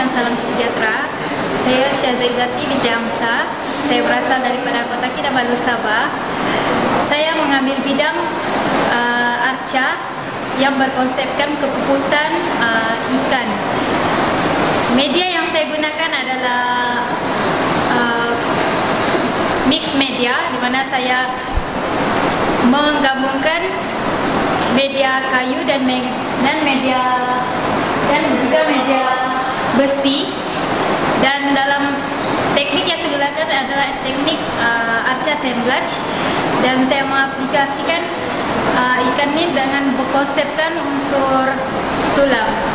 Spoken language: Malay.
Dan salam sejahtera. Saya Syazaizati binti Amsa. Saya berasal daripada Kota Kinabalu, Sabah. Saya mengambil bidang uh, arca yang berkonsepkan kepupusan uh, ikan. Media yang saya gunakan adalah uh, mix media di mana saya menggabungkan media kayu dan media dan media besi dan dalam teknik yang saya gunakan adalah teknik uh, arca assemblage dan saya mengaplikasikan uh, ikan ini dengan berkonsepkan unsur tulang.